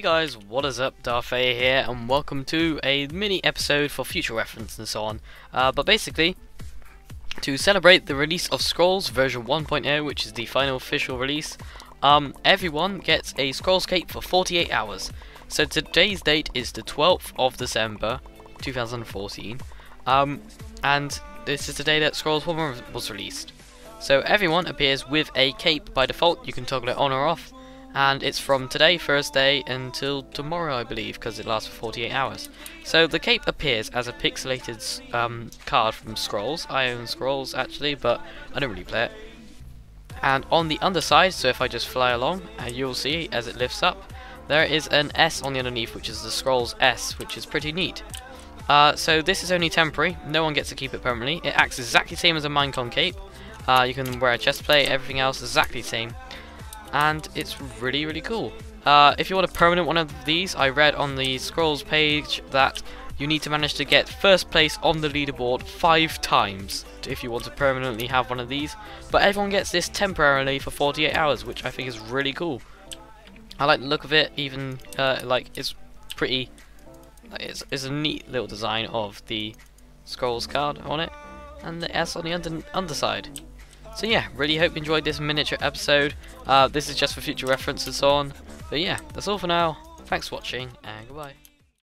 guys, what is up? DarthAA here, and welcome to a mini episode for future reference and so on. Uh, but basically, to celebrate the release of Scrolls version 1.0, which is the final official release, um, everyone gets a Scrolls cape for 48 hours. So today's date is the 12th of December, 2014, um, and this is the day that Scrolls 1 was released. So everyone appears with a cape by default, you can toggle it on or off, and it's from today, Thursday, until tomorrow, I believe, because it lasts for 48 hours. So the cape appears as a pixelated um, card from Scrolls. I own Scrolls, actually, but I don't really play it. And on the underside, so if I just fly along, uh, you'll see as it lifts up, there is an S on the underneath, which is the Scrolls S, which is pretty neat. Uh, so this is only temporary, no one gets to keep it permanently. It acts exactly the same as a Minecon cape. Uh, you can wear a chest plate, everything else exactly the same and it's really really cool. Uh, if you want a permanent one of these, I read on the Scrolls page that you need to manage to get first place on the leaderboard five times if you want to permanently have one of these. But everyone gets this temporarily for 48 hours, which I think is really cool. I like the look of it, even uh, like it's pretty. It's, it's a neat little design of the Scrolls card on it, and the S on the under underside. So yeah, really hope you enjoyed this miniature episode. Uh, this is just for future reference and so on. But yeah, that's all for now. Thanks for watching, and goodbye.